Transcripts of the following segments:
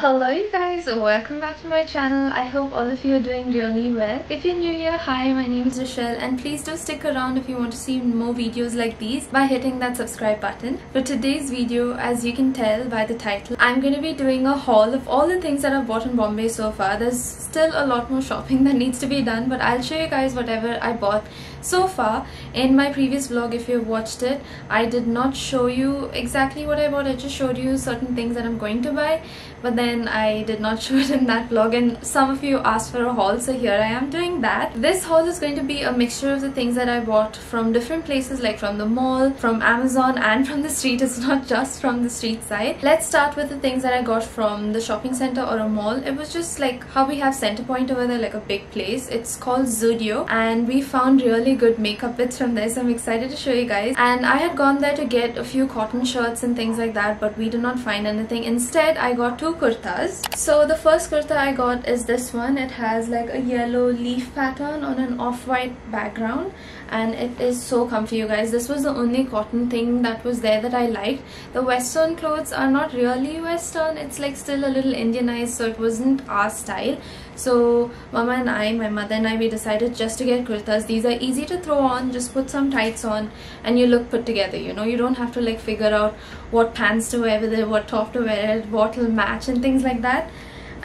Hello you guys, welcome back to my channel. I hope all of you are doing really well. If you're new here, hi, my name is Rushel and please do stick around if you want to see more videos like these by hitting that subscribe button. For today's video, as you can tell by the title, I'm going to be doing a haul of all the things that I've bought in Bombay so far. There's still a lot more shopping that needs to be done but I'll show you guys whatever I bought so far. In my previous vlog, if you've watched it, I did not show you exactly what I bought. I just showed you certain things that I'm going to buy but then I did not show it in that vlog and some of you asked for a haul so here I am doing that. This haul is going to be a mixture of the things that I bought from different places like from the mall, from Amazon and from the street. It's not just from the street side. Let's start with the things that I got from the shopping center or a mall. It was just like how we have Centrepoint over there like a big place. It's called Zudio and we found really good makeup bits from there so I'm excited to show you guys. And I had gone there to get a few cotton shirts and things like that but we did not find anything. Instead I got two two kurtas. So the first kurta i got is this one. It has like a yellow leaf pattern on an off-white background and it is so comfy you guys. This was the only cotton thing that was there that i liked. The western clothes are not really western. It's like still a little indianized so it wasn't our style. So mama and i my mother and i we decided just to get kurtas. These are easy to throw on. Just put some tights on and you look put together you know. You don't have to like figure out what pants to wear with it what top to wear it what will match and things like that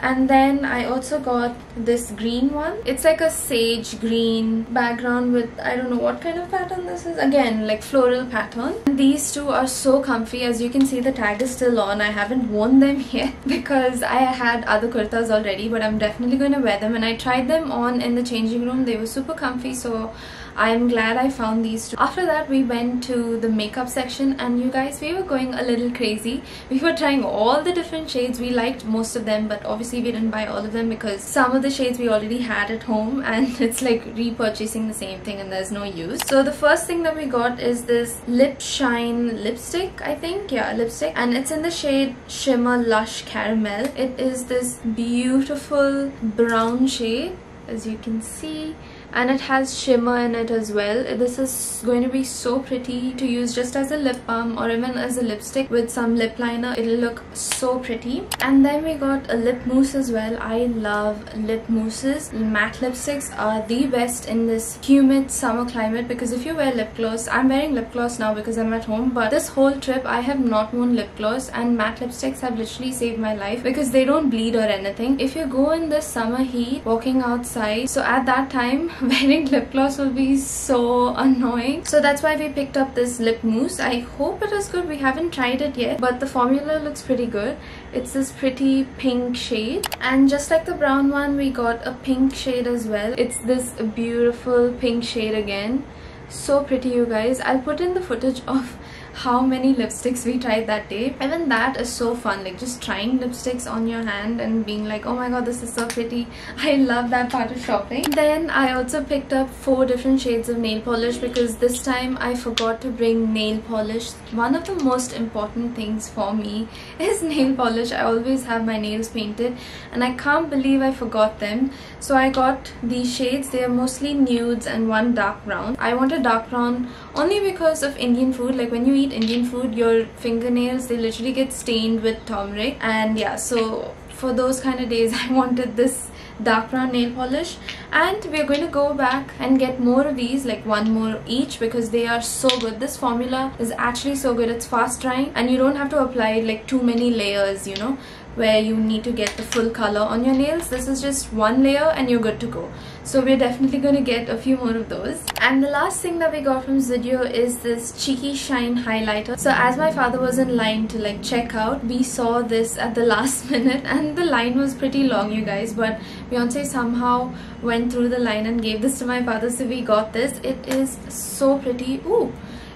and then I also got this green one. It's like a sage green background with I don't know what kind of pattern this is. Again like floral pattern. And these two are so comfy. As you can see the tag is still on. I haven't worn them yet because I had other kurtas already but I'm definitely going to wear them. And I tried them on in the changing room. They were super comfy so I'm glad I found these two. After that we went to the makeup section and you guys we were going a little crazy. We were trying all the different shades. We liked most of them but obviously we didn't buy all of them because some of the shades we already had at home and it's like repurchasing the same thing and there's no use. So the first thing that we got is this lip shine lipstick I think. Yeah lipstick and it's in the shade Shimmer Lush Caramel. It is this beautiful brown shade as you can see and it has shimmer in it as well. This is going to be so pretty to use just as a lip balm or even as a lipstick with some lip liner. It'll look so pretty. And then we got a lip mousse as well. I love lip mousses. Matte lipsticks are the best in this humid summer climate because if you wear lip gloss i'm wearing lip gloss now because i'm at home but this whole trip i have not worn lip gloss and matte lipsticks have literally saved my life because they don't bleed or anything. If you go in this summer heat walking outside so at that time wearing lip gloss will be so annoying. So that's why we picked up this lip mousse. I hope it is good. We haven't tried it yet but the formula looks pretty good. It's this pretty pink shade. And just like the brown one we got a pink shade as well. It's this beautiful pink shade again. So pretty you guys. I'll put in the footage of how many lipsticks we tried that day. Even that is so fun like just trying lipsticks on your hand and being like oh my god this is so pretty. I love that part of shopping. Then i also picked up four different shades of nail polish because this time i forgot to bring nail polish. One of the most important things for me is nail polish. I always have my nails painted and i can't believe i forgot them. So i got these shades. They are mostly nudes and one dark brown. I want a dark brown only because of indian food like when you eat Indian food, your fingernails, they literally get stained with turmeric. And yeah, so for those kind of days, I wanted this dark brown nail polish. And we're going to go back and get more of these like one more each because they are so good. This formula is actually so good. It's fast drying and you don't have to apply like too many layers you know where you need to get the full color on your nails. This is just one layer and you're good to go so we're definitely going to get a few more of those. And the last thing that we got from Zudio is this cheeky shine highlighter. So as my father was in line to like check out we saw this at the last minute and the line was pretty long you guys but Beyonce somehow went through the line and gave this to my father so we got this. It is so pretty. Ooh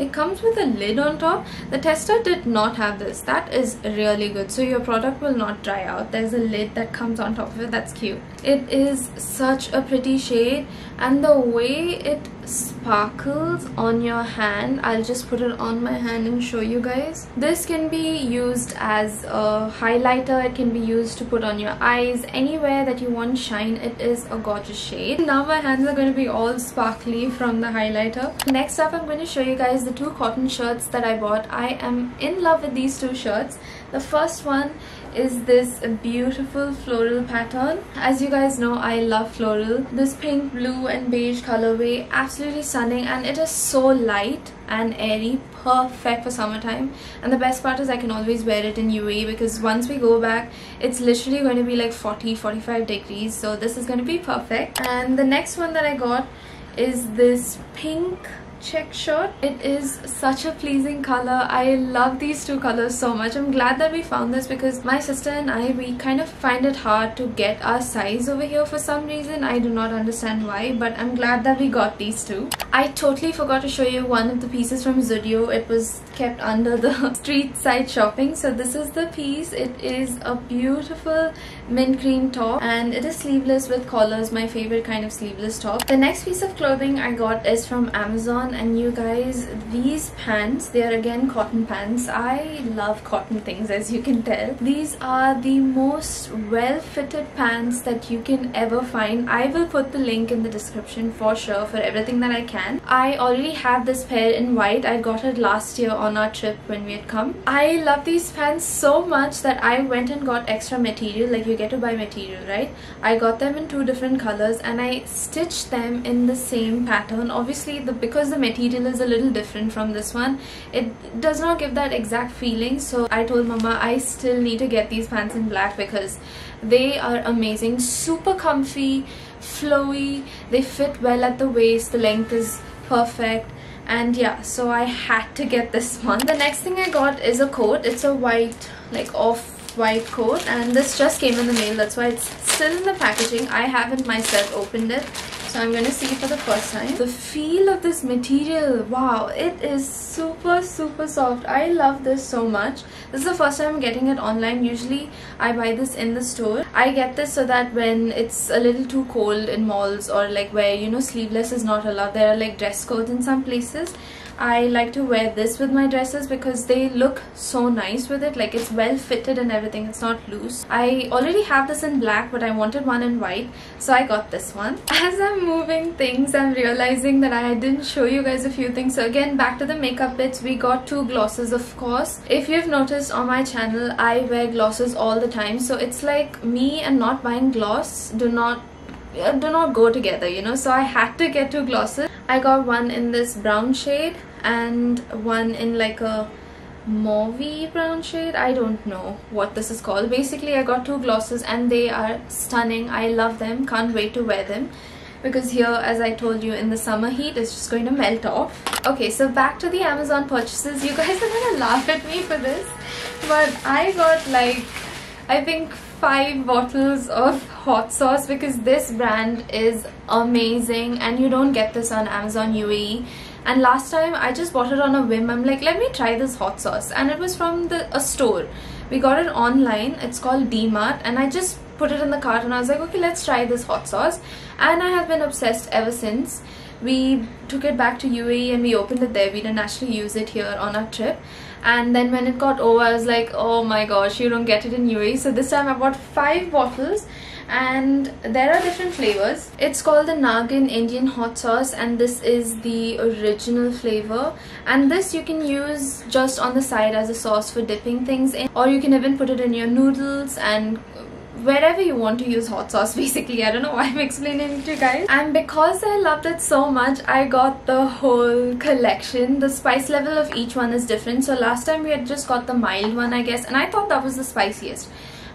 it comes with a lid on top. The tester did not have this. That is really good. So your product will not dry out. There's a lid that comes on top of it. That's cute. It is such a pretty shade. And the way it sparkles on your hand. I'll just put it on my hand and show you guys. This can be used as a highlighter. It can be used to put on your eyes. Anywhere that you want shine it is a gorgeous shade. Now my hands are going to be all sparkly from the highlighter. Next up i'm going to show you guys the two cotton shirts that i bought. I am in love with these two shirts. The first one is this a beautiful floral pattern. As you guys know, I love floral. This pink, blue and beige colorway, absolutely stunning and it is so light and airy perfect for summertime and the best part is I can always wear it in UAE because once we go back it's literally going to be like 40 45 degrees so this is going to be perfect and the next one that I got is this pink check shirt it is such a pleasing color. I love these two colors so much. I'm glad that we found this because my sister and i we kind of find it hard to get our size over here for some reason. I do not understand why but i'm glad that we got these two. I totally forgot to show you one of the pieces from zudio. It was kept under the street side shopping. So this is the piece. It is a beautiful mint cream top and it is sleeveless with collars. My favorite kind of sleeveless top. The next piece of clothing i got is from amazon and you guys these pants they are again cotton pants. I love cotton things as you can tell. These are the most well fitted pants that you can ever find. I will put the link in the description for sure for everything that i can. I already have this pair in white. I got it last year on our trip when we had come. I love these pants so much that i went and got extra material like you get to buy material right? I got them in two different colors and i stitched them in the same pattern. Obviously the because the material is a little different from this one. It does not give that exact feeling so I told mama I still need to get these pants in black because they are amazing super comfy flowy they fit well at the waist the length is perfect. And yeah so I had to get this one. The next thing I got is a coat. It's a white like off white coat and this just came in the mail that's why it's still in the packaging. I haven't myself opened it so I'm gonna see for the first time. The feel of this material wow it is super super soft. I love this so much. This is the first time I'm getting it online. Usually I buy this in the store. I get this so that when it's a little too cold in malls or like where you know sleeveless is not allowed there are like dress codes in some places I like to wear this with my dresses because they look so nice with it. Like it's well fitted and everything. It's not loose. I already have this in black but I wanted one in white so I got this one. As I'm moving things I'm realizing that I didn't show you guys a few things. So again back to the makeup bits. We got two glosses of course. If you've noticed on my channel I wear glosses all the time. So it's like me and not buying gloss do not uh, do not go together you know? So I had to get two glosses. I got one in this brown shade and one in like a mauvey brown shade? I don't know what this is called. Basically i got two glosses and they are stunning. I love them. Can't wait to wear them because here as i told you in the summer heat it's just going to melt off. Okay so back to the amazon purchases. You guys are gonna laugh at me for this but i got like i think five bottles of hot sauce because this brand is amazing and you don't get this on amazon uae and last time I just bought it on a whim. I'm like let me try this hot sauce. And it was from the a store. We got it online. It's called Dmart. And I just put it in the cart and I was like okay let's try this hot sauce. And I have been obsessed ever since. We took it back to UAE and we opened it there. We didn't actually use it here on our trip. And then when it got over I was like oh my gosh you don't get it in UAE so this time I bought five bottles and there are different flavors. It's called the Naagin Indian hot sauce and this is the original flavor. And this you can use just on the side as a sauce for dipping things in. Or you can even put it in your noodles and wherever you want to use hot sauce basically. I don't know why i'm explaining it to you guys. And because i loved it so much i got the whole collection. The spice level of each one is different. So last time we had just got the mild one i guess. And i thought that was the spiciest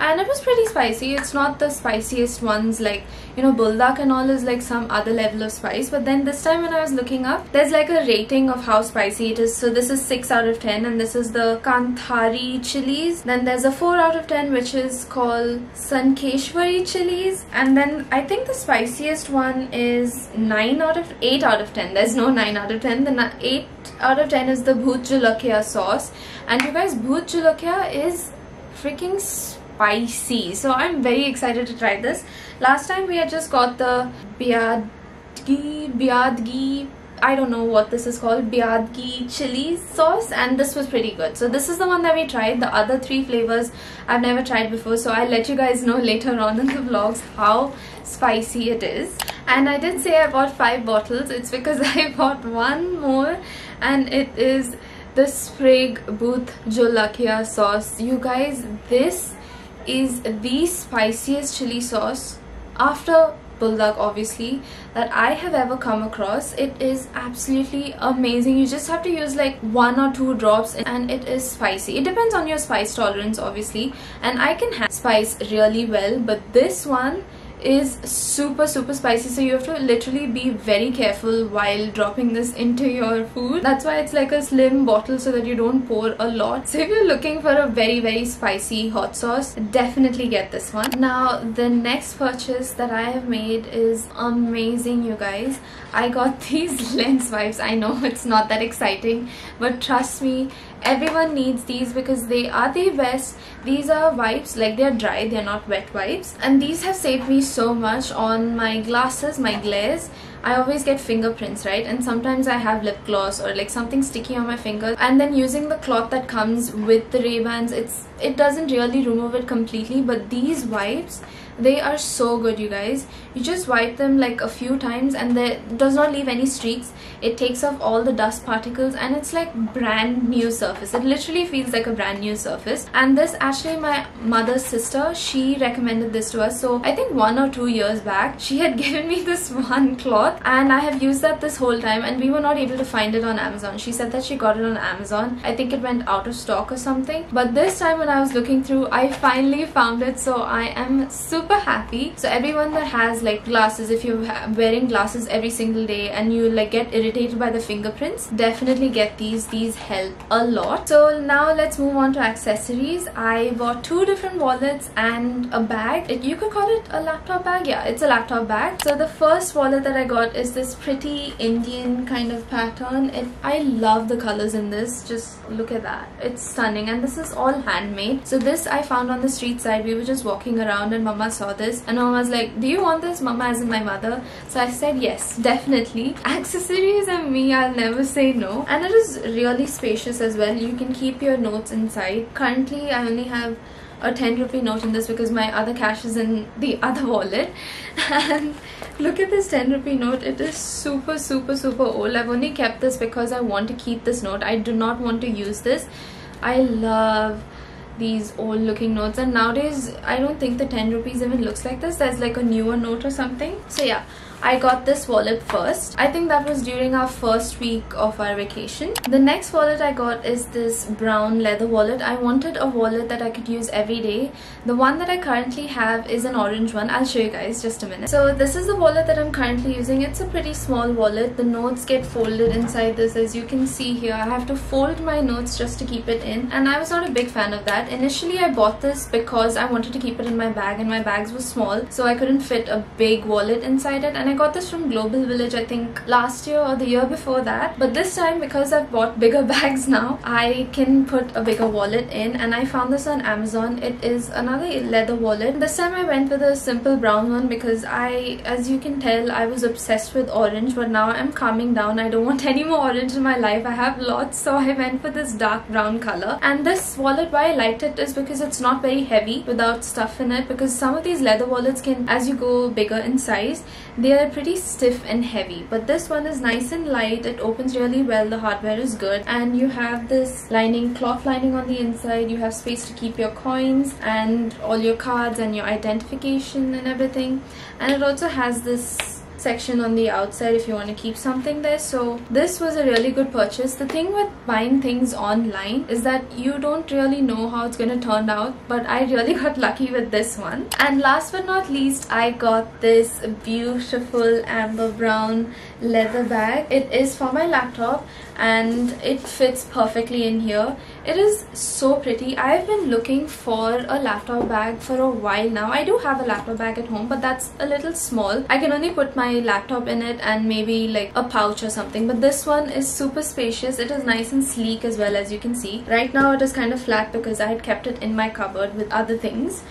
and it was pretty spicy. It's not the spiciest ones like you know buldak and all is like some other level of spice. But then this time when I was looking up there's like a rating of how spicy it is. So this is 6 out of 10 and this is the Kanthari chilies. Then there's a 4 out of 10 which is called Sankeshwari chilies. And then I think the spiciest one is 9 out of 8 out of 10 there's no 9 out of 10 the 8 out of 10 is the Bhoot Jolokia sauce. And you guys Bhoot Jolokia is freaking spicy so i'm very excited to try this. Last time we had just got the Byadgi Byadgi I don't know what this is called Byadgi chili sauce and this was pretty good. So this is the one that we tried. The other three flavors I've never tried before. So I'll let you guys know later on in the vlogs how spicy it is. And I did say I bought five bottles. It's because I bought one more and it is the Sprig Bhut Jolokia sauce. You guys this is the spiciest chili sauce after buldak obviously that I have ever come across. It is absolutely amazing. You just have to use like one or two drops and it is spicy. It depends on your spice tolerance obviously and I can have spice really well but this one is super super spicy so you have to literally be very careful while dropping this into your food. That's why it's like a slim bottle so that you don't pour a lot. So if you're looking for a very very spicy hot sauce definitely get this one. Now the next purchase that I have made is amazing you guys. I got these lens wipes. I know it's not that exciting but trust me everyone needs these because they are the best. These are wipes like they're dry they're not wet wipes. And these have saved me so much on my glasses my glares. I always get fingerprints right? And sometimes I have lip gloss or like something sticky on my finger and then using the cloth that comes with the Ray-Bans it's it doesn't really remove it completely. But these wipes they are so good you guys you just wipe them like a few times and it does not leave any streaks. It takes off all the dust particles and it's like brand new surface. It literally feels like a brand new surface. And this actually my mother's sister she recommended this to us. So I think one or two years back she had given me this one cloth and I have used that this whole time and we were not able to find it on Amazon. She said that she got it on Amazon. I think it went out of stock or something. But this time when I was looking through I finally found it. So I am super super happy. So everyone that has like glasses. If you're wearing glasses every single day and you like get irritated by the fingerprints definitely get these. These help a lot. So now let's move on to accessories. I bought two different wallets and a bag. It, you could call it a laptop bag? Yeah it's a laptop bag. So the first wallet that i got is this pretty indian kind of pattern. It i love the colors in this. Just look at that. It's stunning and this is all handmade. So this i found on the street side. We were just walking around and mama saw this and mom was like do you want this mama as in my mother. So I said yes definitely. Accessories and me I'll never say no. And it is really spacious as well. You can keep your notes inside. Currently I only have a 10 rupee note in this because my other cash is in the other wallet. And look at this 10 rupee note. It is super super super old. I've only kept this because I want to keep this note. I do not want to use this. I love these old looking notes. And nowadays I don't think the 10 rupees even looks like this. There's like a newer note or something. So yeah I got this wallet first. I think that was during our first week of our vacation. The next wallet I got is this brown leather wallet. I wanted a wallet that I could use every day. The one that I currently have is an orange one. I'll show you guys just a minute. So this is the wallet that I'm currently using. It's a pretty small wallet. The notes get folded inside this as you can see here. I have to fold my notes just to keep it in and I was not a big fan of that. Initially I bought this because I wanted to keep it in my bag and my bags were small so I couldn't fit a big wallet inside it and I got this from Global Village I think last year or the year before that. But this time because I've bought bigger bags now I can put a bigger wallet in. And I found this on Amazon. It is another leather wallet. This time I went with a simple brown one because I as you can tell I was obsessed with orange. But now I'm calming down. I don't want any more orange in my life. I have lots. So I went for this dark brown color. And this wallet why I liked it is because it's not very heavy without stuff in it. Because some of these leather wallets can as you go bigger in size they are pretty stiff and heavy but this one is nice and light. It opens really well. The hardware is good. And you have this lining cloth lining on the inside. You have space to keep your coins and all your cards and your identification and everything. And it also has this section on the outside if you want to keep something there. So this was a really good purchase. The thing with buying things online is that you don't really know how it's going to turn out but I really got lucky with this one. And last but not least I got this beautiful amber brown leather bag. It is for my laptop and it fits perfectly in here. It is so pretty. I've been looking for a laptop bag for a while now. I do have a laptop bag at home but that's a little small. I can only put my laptop in it and maybe like a pouch or something. But this one is super spacious. It is nice and sleek as well as you can see. Right now it is kind of flat because i had kept it in my cupboard with other things.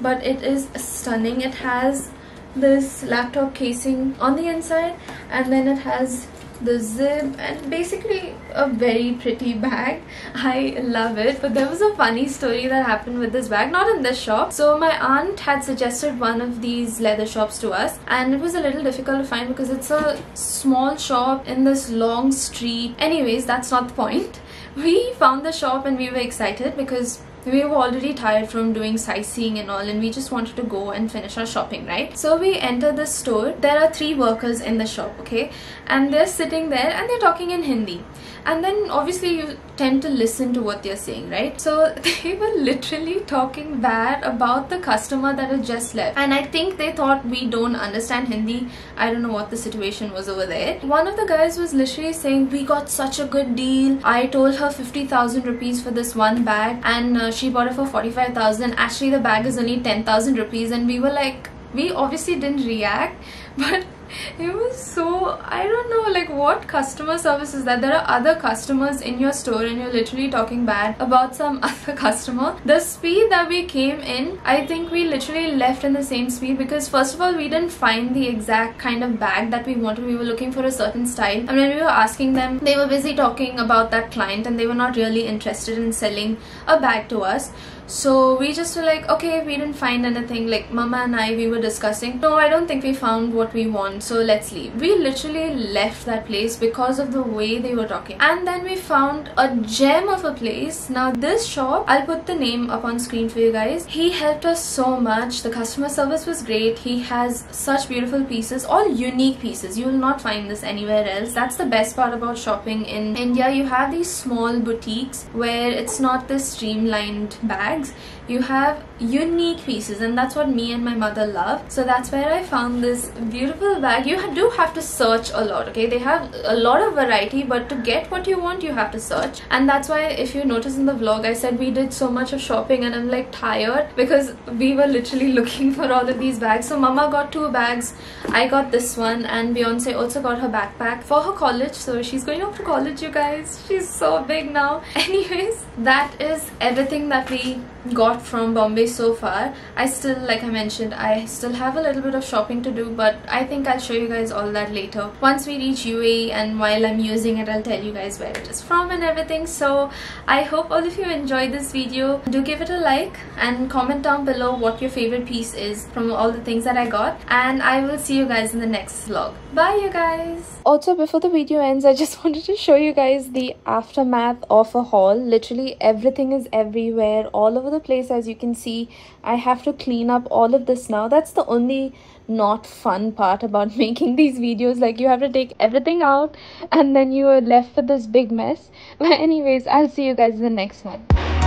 But it is stunning. It has this laptop casing on the inside and then it has the zip and basically a very pretty bag. I love it but there was a funny story that happened with this bag not in this shop. So my aunt had suggested one of these leather shops to us and it was a little difficult to find because it's a small shop in this long street. Anyways that's not the point. We found the shop and we were excited because we were already tired from doing sightseeing and all and we just wanted to go and finish our shopping right? So we enter the store. There are three workers in the shop okay? And they're sitting there and they're talking in Hindi and then obviously you tend to listen to what they're saying right? So they were literally talking bad about the customer that had just left. And I think they thought we don't understand Hindi. I don't know what the situation was over there. One of the guys was literally saying we got such a good deal. I told her 50,000 rupees for this one bag and uh, she bought it for 45,000 actually the bag is only 10,000 rupees. And we were like we obviously didn't react but it was so i don't know like what customer service is that? There are other customers in your store and you're literally talking bad about some other customer. The speed that we came in i think we literally left in the same speed because first of all we didn't find the exact kind of bag that we wanted. We were looking for a certain style. And when we were asking them they were busy talking about that client and they were not really interested in selling a bag to us so we just were like okay we didn't find anything. Like mama and i we were discussing. No i don't think we found what we want so let's leave. We literally left that place because of the way they were talking. And then we found a gem of a place. Now this shop i'll put the name up on screen for you guys. He helped us so much. The customer service was great. He has such beautiful pieces all unique pieces. You will not find this anywhere else. That's the best part about shopping in india. You have these small boutiques where it's not this streamlined bag bags you have unique pieces and that's what me and my mother love. So that's where I found this beautiful bag. You do have to search a lot okay? They have a lot of variety but to get what you want you have to search. And that's why if you notice in the vlog I said we did so much of shopping and I'm like tired because we were literally looking for all of these bags. So mama got two bags I got this one and Beyonce also got her backpack for her college. So she's going off to college you guys. She's so big now. Anyways that is everything that we got from Bombay so far. I still, like I mentioned, I still have a little bit of shopping to do but I think I'll show you guys all that later. Once we reach UAE and while I'm using it, I'll tell you guys where it is from and everything. So I hope all of you enjoyed this video. Do give it a like and comment down below what your favorite piece is from all the things that I got and I will see you guys in the next vlog. Bye you guys! Also before the video ends, I just wanted to show you guys the aftermath of a haul. Literally everything is everywhere all over the as you can see I have to clean up all of this now. That's the only not fun part about making these videos. Like you have to take everything out and then you are left with this big mess. But anyways I'll see you guys in the next one